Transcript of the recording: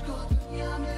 aşk o